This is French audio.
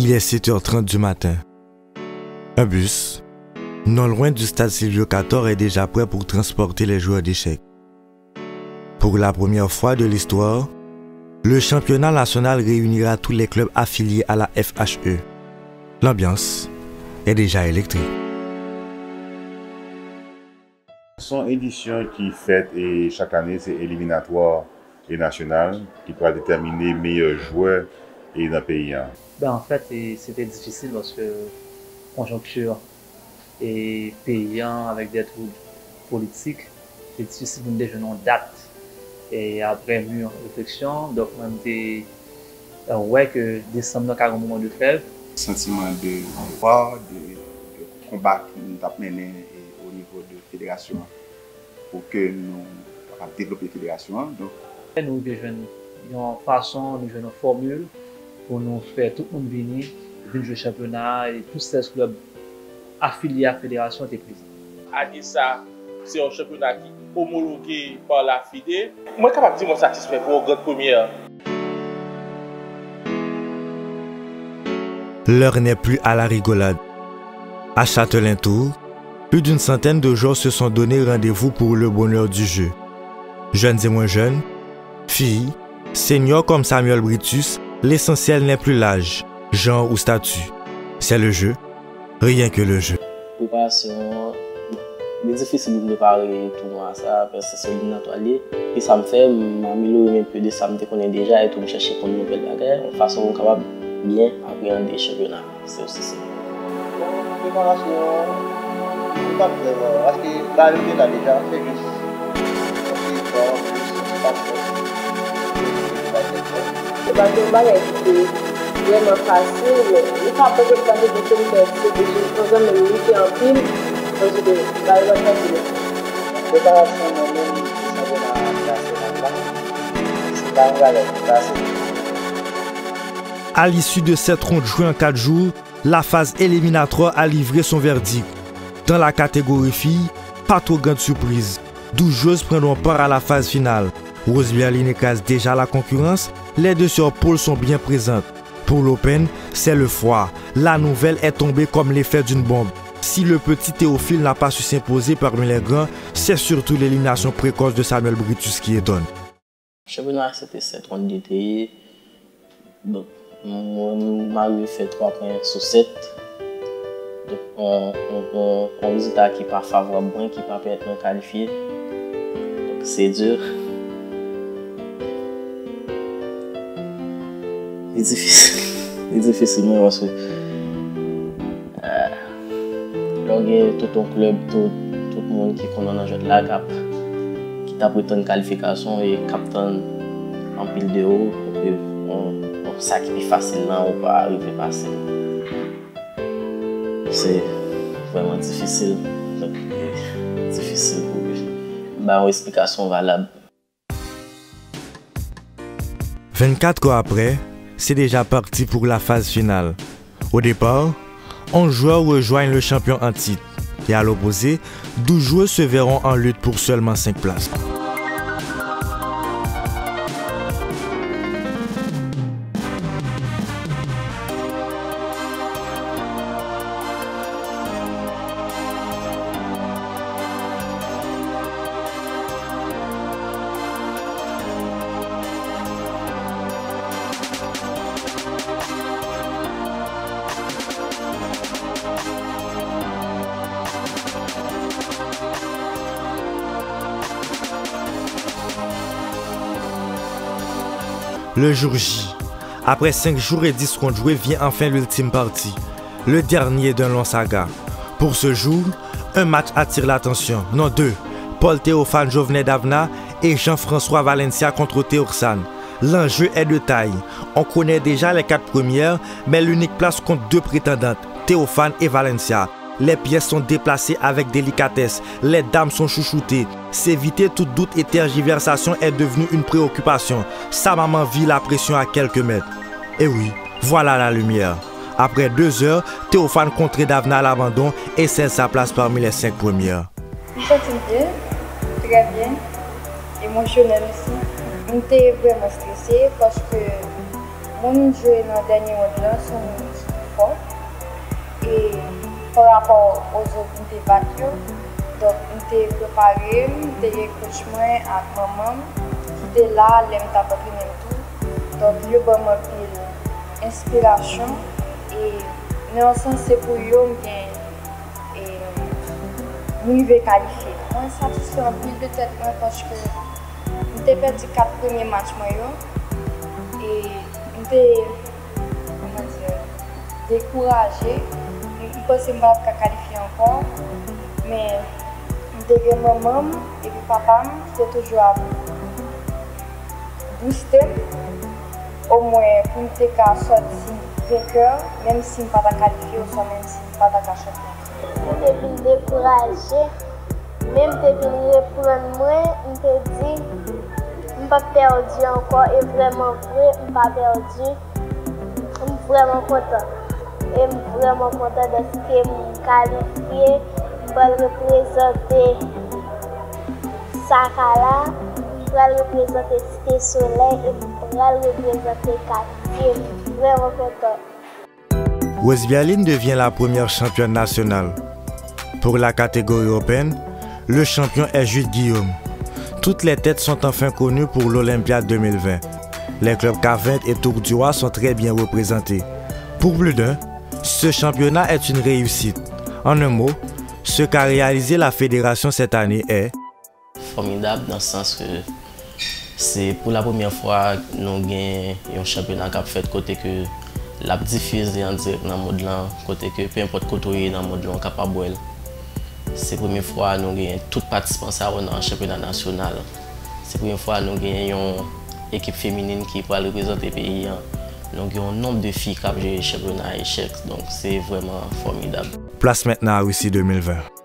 Il est 7h30 du matin. Un bus, non loin du stade Silvio Cator, est déjà prêt pour transporter les joueurs d'échecs. Pour la première fois de l'histoire, le championnat national réunira tous les clubs affiliés à la FHE. L'ambiance est déjà électrique. Son édition qui fête chaque année, c'est éliminatoire et national qui pourra déterminer meilleurs joueurs et dans le pays ben, En fait, c'était difficile parce que conjoncture et payant avec des troubles politiques, c'est difficile de nous en date. Et après mûre réflexion, donc même des euh, ouais que décembre donc à un moment de trêve. Sentiment de pouvoir, de, de, combat que nous avons mené au niveau de la fédération pour que nous développer la fédération. Donc. Nous, nous, une façon, nous une formule pour nous faire tout le monde venir, venir jouer le championnat et tous ces clubs affiliés à la fédération étaient présents. Anissa, c'est un championnat qui est homologué par la FIDE. Moi, capable de dire moi satisfait pour la première. L'heure n'est plus à la rigolade. À Châtelain-Tour, plus d'une centaine de joueurs se sont donné rendez-vous pour le bonheur du jeu. Jeunes et moins jeunes, filles, seniors comme Samuel Britus, l'essentiel n'est plus l'âge, genre ou statut. C'est le jeu, rien que le jeu. préparation, mais difficile de préparer tout moi ça parce que c'est éliminatoire. Et ça me fait m'améliorer un peu de ça me connais déjà et tout me chercher comme une nouvelle bagarre de façon capable bien appréhender le championnat. C'est aussi ça. préparation, c'est pas très bon, parce que l'arrivée là déjà, c'est juste. Ça vient à l'issue de cette ronde jouée en 4 jours, la phase éliminatoire a livré son verdict. Dans la catégorie filles, pas trop grande surprise. 12 joueuses prendront part à la phase finale. Rose Berlin écrase déjà la concurrence, les deux Paul sont bien présentes. Pour l'Open, c'est le froid. La nouvelle est tombée comme l'effet d'une bombe. Si le petit Théophile n'a pas su s'imposer parmi les grands, c'est surtout l'élimination précoce de Samuel Britus qui étonne. Le championnat c'était 7 rondes d'été. Donc, moi, Marie fait 3 points sur 7. Donc, on, on, on, on résultat qui n'est pas favorable, bon, qui pas peut-être qualifié. Donc, c'est dur. E difisil. E difisil mwen wos we. Lò gen tout an klub, tout moun ki konan an jòt la kap. Ki tap wè ton kalifikasyon e kap ton an pil de ou. On sa ki pi fasil nan ou pa arrive fasil. Se vwèman difisil. Euh, difisil pou wè. Ba an esplikasyon valab. 24 ko apre, c'est déjà parti pour la phase finale. Au départ, 11 joueurs rejoignent le champion en titre. Et à l'opposé, 12 joueurs se verront en lutte pour seulement 5 places. Le jour J, après 5 jours et 10 rondes jouées, vient enfin l'ultime partie, le dernier d'un long saga. Pour ce jour, un match attire l'attention, non deux, Paul Théophane Jovenet Davna et Jean-François Valencia contre Théorsane. L'enjeu est de taille. On connaît déjà les quatre premières, mais l'unique place compte deux prétendantes, Théophane et Valencia. Les pièces sont déplacées avec délicatesse, les dames sont chouchoutées. S'éviter tout doute et tergiversation est devenu une préoccupation. Sa maman vit la pression à quelques mètres. Et oui, voilà la lumière. Après deux heures, Théophane contré Davna à l'abandon et cède sa place parmi les cinq premières. Je sentais bien, très bien, émotionnel aussi. J'étais vraiment stressée parce que mon jeu dans le dernier round là sont ankon. E par rapport ou zot mwen te bat yo. Donk mwen te prepare, mwen te ye kouch mwen ak maman, ki te la lem tapote men tou. Donk yo ban mwen pil inspirasyon, e nan san se pou yo mwen gen, e mwen ve kalife. Mwen satisfe an pil de tet mwen pochke mwen te peti kat premye match mwen yo, e mwen te, mwen te, Pwese mba ka kalifi ankon, men dege mwen mam, epi papam, se toujwa boostem, o mwen pou mte ka soti vekeur, menm si mpa ta kalifi ou so menm si mpa ta ka chokman. Mwen te vin dekouraje, menm te vin repouan mwen, mwen te di, mpa perdi ankon, e vreman vre, mpa perdi, m vreman kontan. E m vreman kontan deske m kalifiye, bal reprezante Sakala, bal reprezante Site Soleil, bal reprezante Kati, m vreman kontan. Wesbialine devient la première championne nationale. Pour la catégorie européenne, le champion est Jude Guillaume. Toutes les têtes sont enfin connues pour l'Olympiade 2020. Les clubs K20 et Tour du Roi sont très bien représentés. Pour plus d'un, ce championnat est une réussite. En un mot, ce qu'a réalisé la fédération cette année est formidable dans le sens que c'est pour la première fois que nous avons un championnat qui a fait côté que la diffusé en direct dans le monde côté que peu importe côté dans le monde là capable c'est la première fois que nous avons tout participants dans le championnat national. C'est la première fois que nous avons une équipe féminine qui peut représenter le pays. Donc, il y a un nombre de filles qui ont joué championnat échec. Donc, c'est vraiment formidable. Place maintenant à Russie 2020.